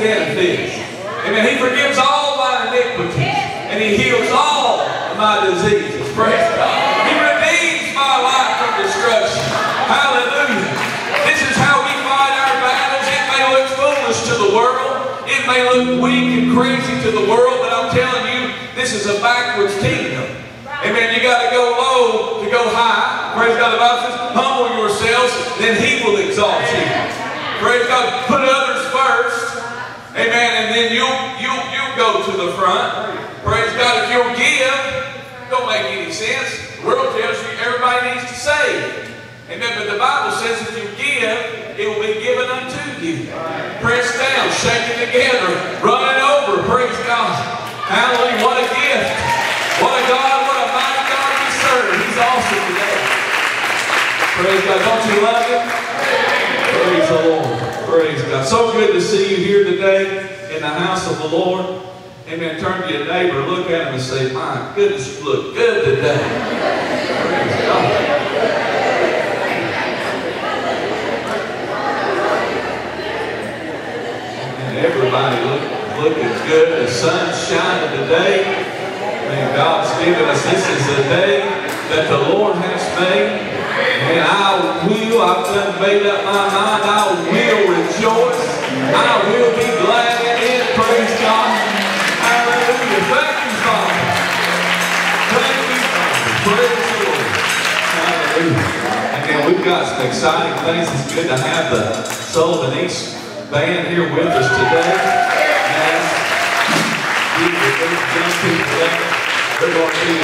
Amen. He forgives all my iniquities, and he heals all of my diseases. Praise God. He redeems my life from destruction. Hallelujah. This is how we fight our battles. It may look foolish to the world. It may look weak and crazy to the world, but I'm telling you, this is a backwards kingdom. Amen. You got to go low to go high. Praise God. The Bible says, humble yourselves, then He will exalt you. Praise God. Put first. Amen. And then you'll you'll you'll go to the front. Praise God. If you'll give, don't make any sense. The world tells you everybody needs to save. Amen. But the Bible says if you give, it will be given unto you. Pressed down, shaken together, running over. Praise God. Hallelujah. What a gift. What a God, what a mighty God we serve. He's awesome today. Praise God. Don't you love Him? Praise the Lord. Praise God. So good to see you here today in the house of the Lord. Amen. Turn to your neighbor, look at him and say, My goodness, you look good today. Praise God. And everybody look, looking good. The sun's shining today. And God's given us, this is the day that the Lord has made. And I will, I've made up my mind, I will rejoice. I will be glad in it. Praise God. Hallelujah. Thank you, Father. Thank you, Father. Praise the Lord. Hallelujah. And then we've got some exciting things. It's good to have the Sullivan East band here with us today. Yes. Young people They're going to be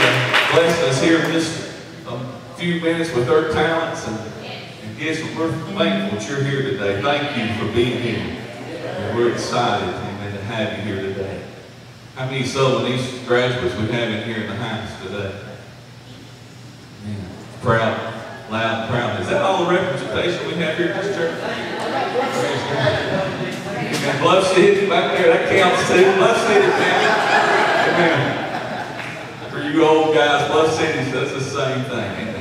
blessing us here just um, a few minutes with their talents and, and gifts. We're thankful that you're here today. Thank you for being here. And we're excited, amen, to have you here today. How many Sullivan East graduates we have in here in the house today? Man, proud, loud, proud. Is that all the representation we have here at this church? Amen. Bluff City back there, that counts too. Bluff City, man. Amen. For you old guys, Bluff City, that's the same thing.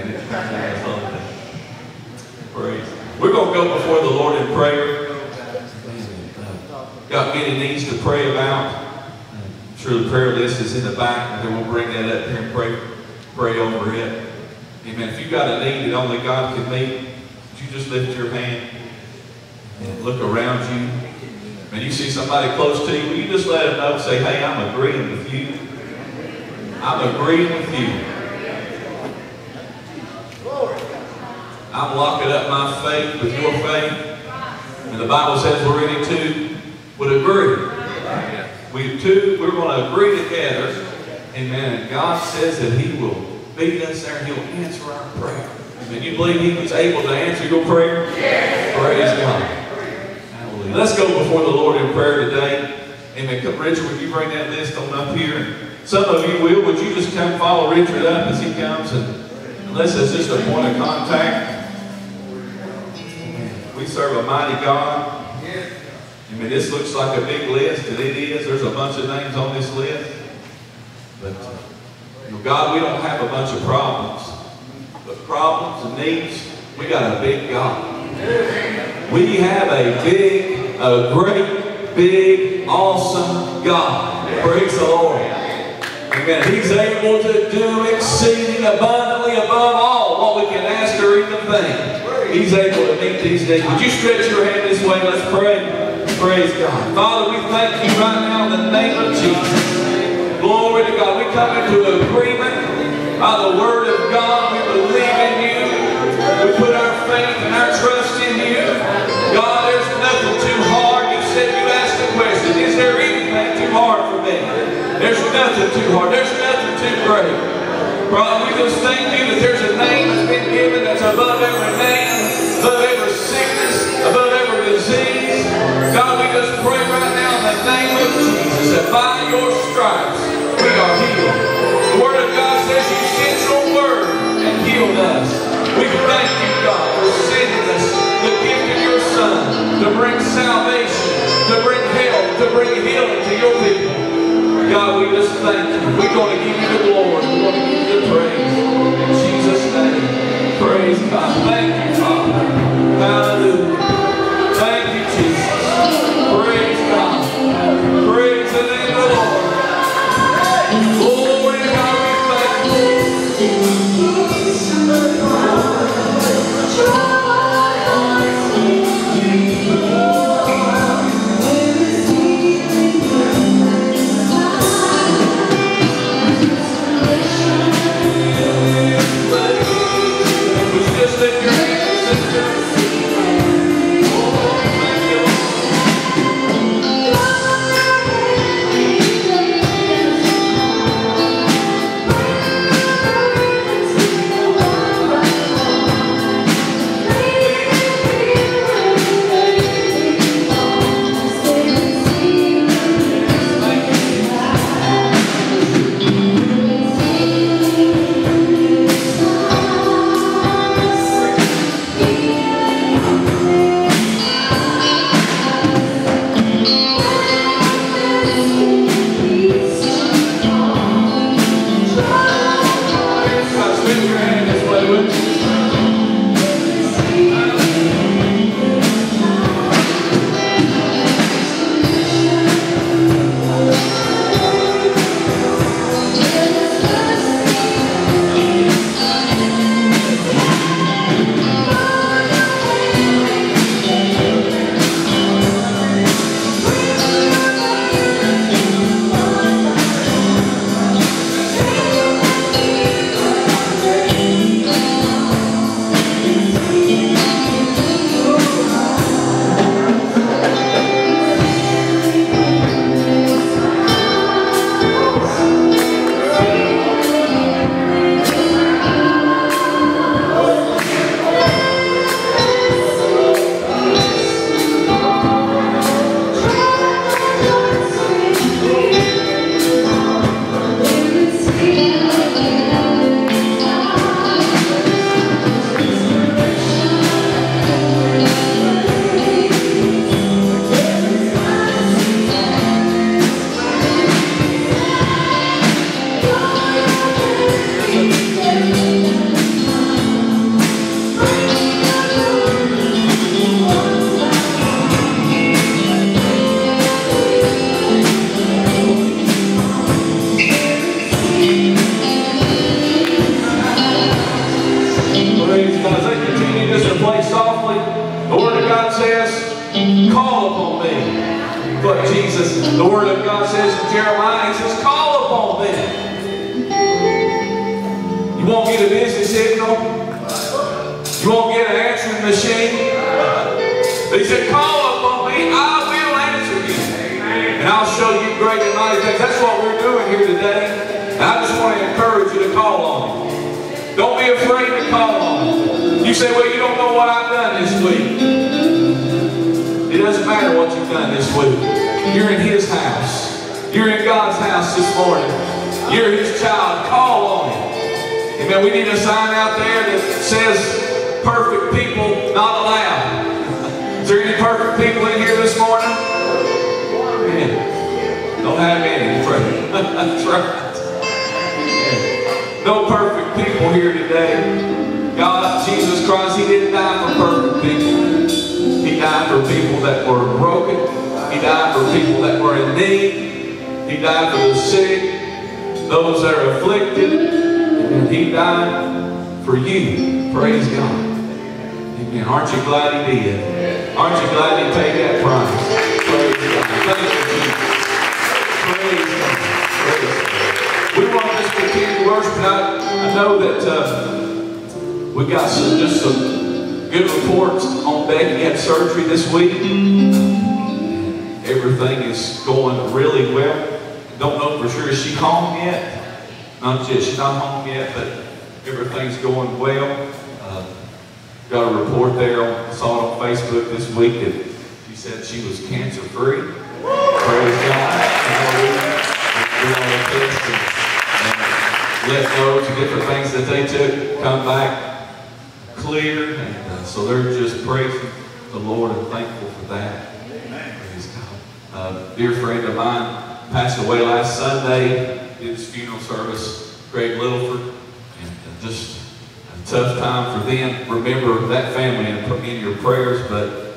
Praise. We're going to go before the Lord in prayer. Got many needs to pray about. I'm sure the prayer list is in the back, and then we'll bring that up here and pray, pray over it. Amen. If you've got a need that only God can meet, you just lift your hand and look around you? And you see somebody close to you, will you just let them know, say, hey, I'm agreeing with you. I'm agreeing with you. I'm locking up my faith with your faith. And the Bible says we're any two would agree. We two, we're going to agree together. Amen. And God says that He will meet us there and He'll answer our prayer. Amen. You believe He was able to answer your prayer? Yes. Praise God. Hallelujah. Let's go before the Lord in prayer today. Amen. Come, Richard, would you bring that list on up here? Some of you will. Would you just come follow Richard up as he comes? And unless it's just a point of contact. We serve a mighty God. I mean, this looks like a big list, and it is. There's a bunch of names on this list. But, uh, you know, God, we don't have a bunch of problems. But problems and needs, we got a big God. We have a big, a great, big, awesome God. Praise the Lord. Amen. He's able to do exceeding abundantly above all what we can ask or even think. He's able to meet these needs. Would you stretch your hand this way? Let's pray. Praise God. Father, we thank you right now in the name of Jesus. Glory to God. We come into agreement by the word of God. We believe in you. We put our faith and our trust in you. God, there's nothing too hard. You said you asked the question, is there anything too hard for me? There's nothing too hard. There's nothing too great. Father, we just thank you that there's a name that's been given that's above every name, above every sickness, above every disease. God, we just pray right now in the name of Jesus that by your stripes we are healed. The Word of God says you sent your Word and healed us. We thank you, God, for sending us the gift of your Son to bring salvation, to bring health, to bring healing to your people. God, we just thank you. We're going to give you the glory. We're going to give you the praise. Praise God. Thank you, Father. Hallelujah. say, well, you don't know what I've done this week. It doesn't matter what you've done this week. You're in His house. You're in God's house this morning. You're His child. Call on Him. Amen. We need a sign out there that says, perfect people not allowed. Is there any perfect people in here this morning? Amen. Don't have any, pray. That's right. No perfect people here today. Jesus Christ, He didn't die for perfect people. He died for people that were broken. He died for people that were in need. He died for the sick, those that are afflicted. And He died for you. Praise God. Amen. Aren't you glad He did? Aren't you glad He paid that price? Praise God. Thank you, Jesus. Praise God. Praise God. We want this to continue worship. I, I know that... Uh, we got some, just some good reports on Becky had surgery this week. Everything is going really well. Don't know for sure, is she home yet? Not yet, she's not home yet, but everything's going well. Uh, got a report there, on, saw it on Facebook this week that she said she was cancer free. Praise God. Hallelujah. Let go to different things that they took, come back clear. And uh, so they're just praising the Lord and thankful for that. Amen. Praise God. Uh, dear friend of mine passed away last Sunday. Did his funeral service, Craig Littleford. And uh, just a tough time for them. Remember that family and put in your prayers. But uh,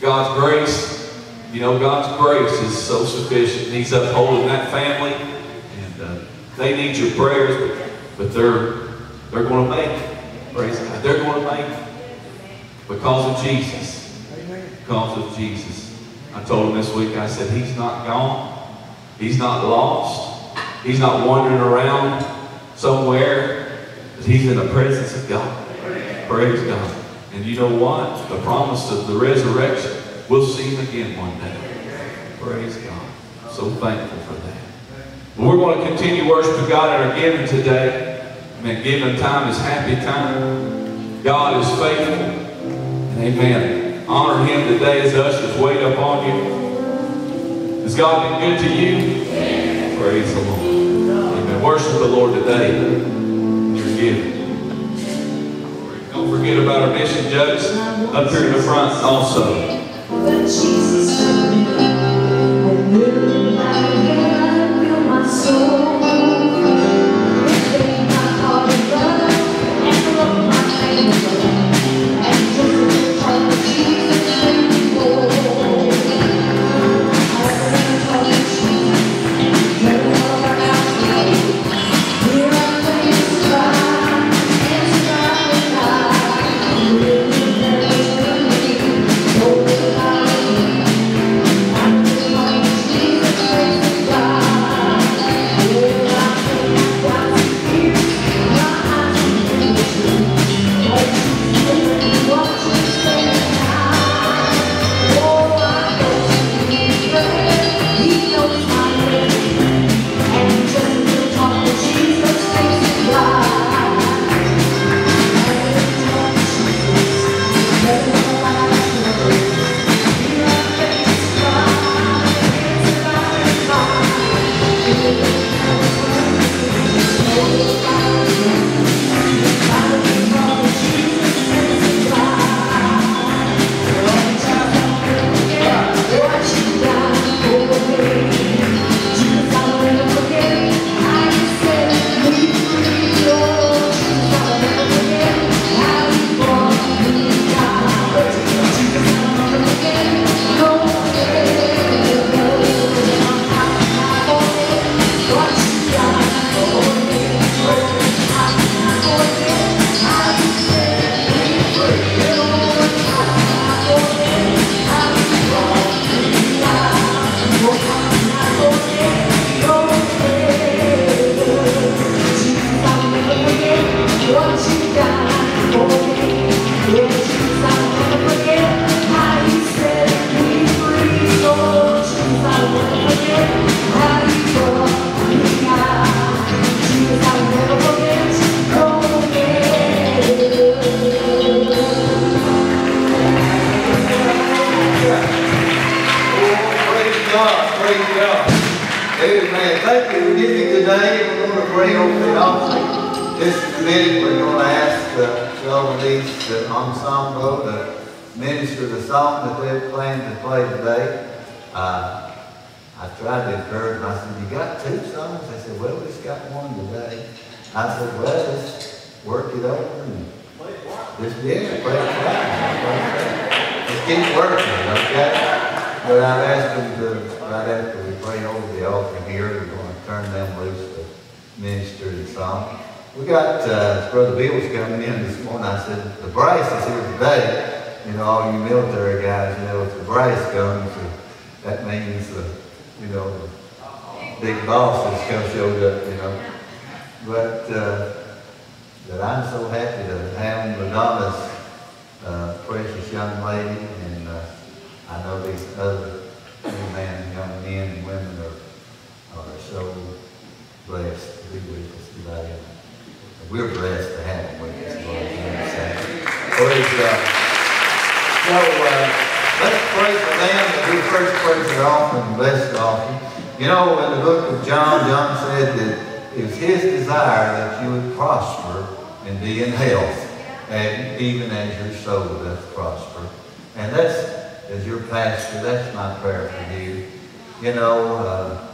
God's grace, you know, God's grace is so sufficient. He's upholding that family. And uh, they need your prayers, but, but they're, they're going to make it. Praise God they're going to make. Because of Jesus. Because of Jesus. I told him this week, I said, he's not gone. He's not lost. He's not wandering around somewhere. He's in the presence of God. Praise God. And you know what? The promise of the resurrection, we'll see him again one day. Praise God. So thankful for that. We're going to continue worshiping God in our giving today. I mean, giving time is happy time. God is faithful. And amen. Honor him today as ushers wait upon you. Has God been good to you? Praise the Lord. Amen. Worship the Lord today. You're. Don't forget about our mission jokes up here in the front also. That they've planned to play today. Uh, I tried to encourage them. I said, you got two songs? They said, well, we just got one today. I said, well, let's work it over and just, yeah, play it. Just keep working, okay? But I've asked them to, right after we pray over the offering here, we're going to turn them loose to minister the song. We got, uh, Brother Bill was coming in this morning. I said, the Bryce is here today. You know, all you military guys, you know, if the Bryce comes, uh, that means, uh, you know, the big bosses come showed up, you know. But, uh, I'm so happy to have Madonna's uh, precious young lady, and uh, I know these other amen, young men and women are, are so blessed to be with us today. We're blessed to have them with us. Praise God. So uh, let's pray for them. that We first pray for their offering, bless the offering. You know, in the book of John, John said that it was his desire that you would prosper and be in health, and even as your soul does prosper. And that's, as your pastor, that's my prayer for you. You know, uh,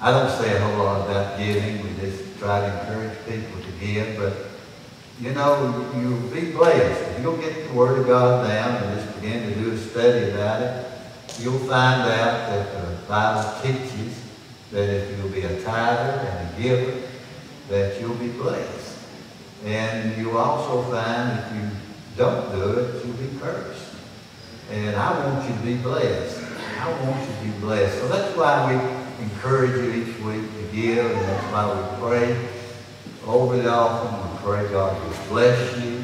I don't say a whole lot about giving. We just try to encourage people to give, but you know, you'll be blessed. If you'll get the Word of God down and just begin to do a study about it, you'll find out that the Bible teaches that if you'll be a tither and a giver, that you'll be blessed. And you'll also find if you don't do it, you'll be cursed. And I want you to be blessed. I want you to be blessed. So that's why we encourage you each week to give, and that's why we pray over the offering. Pray God will bless you,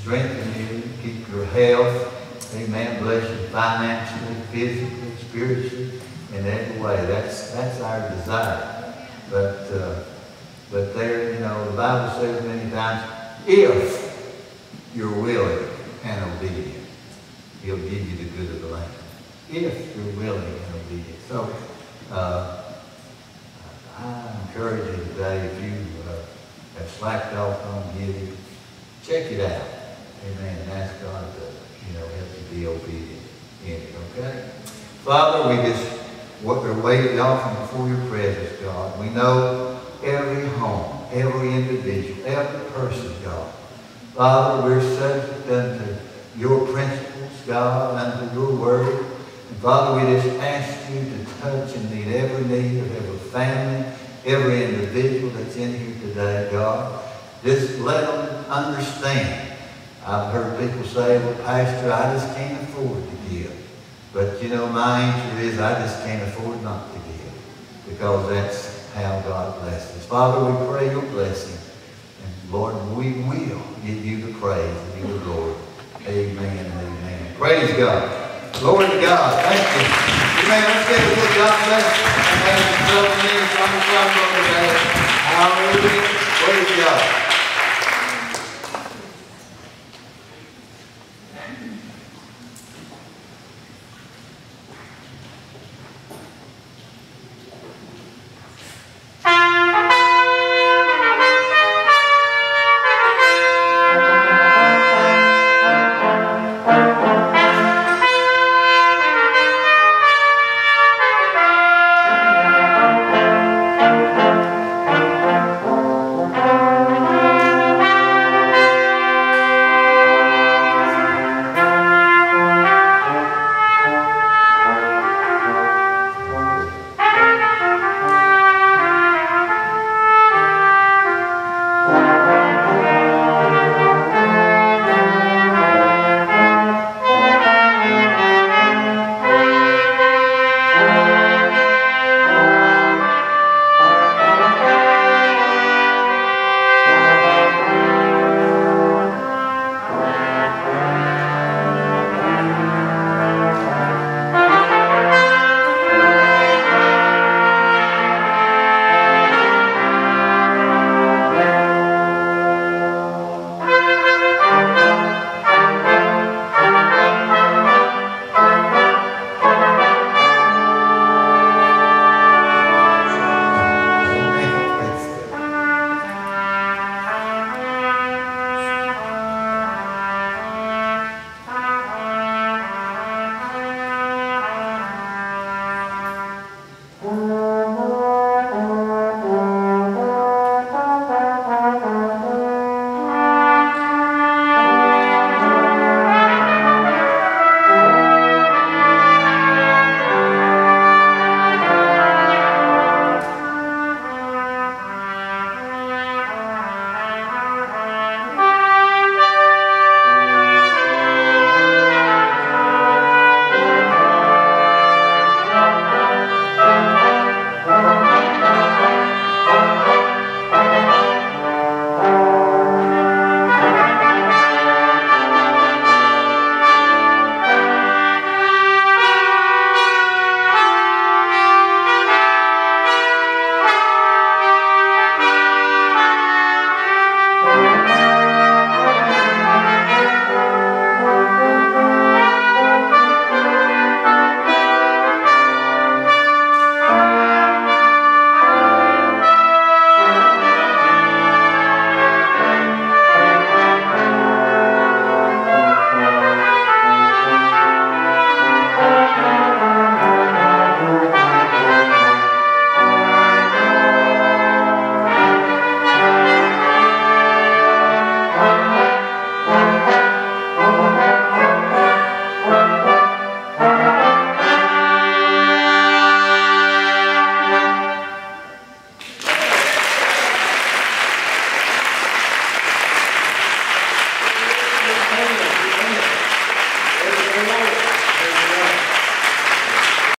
strengthen you, keep your health. Amen. Bless you financially, physically, spiritually, in every way. That's that's our desire. But uh, but there, you know, the Bible says many times, if you're willing and obedient, he'll give you the good of the land. If you're willing and obedient. So, uh, I encourage you today, if you uh, have slacked off on giving, check it out. Amen. And ask God to, you know, help you be obedient in it, okay? Father, we just what they're waiting offering before your presence, God. We know every home, every individual, every person, God. Father, we're subject unto your principles, God, unto your word. And Father, we just ask you to touch and meet every need of every family, every individual that's in here today, God. Just let them understand. I've heard people say, well, Pastor, I just can't afford to give. But you know, my answer is I just can't afford not to give because that's how God blesses. Father, we pray your blessing. And Lord, we will give you the praise and you the glory. Amen amen. Praise God. Glory to God. Thank you. Amen. Let's give a God bless. Amen. Hallelujah. Praise God.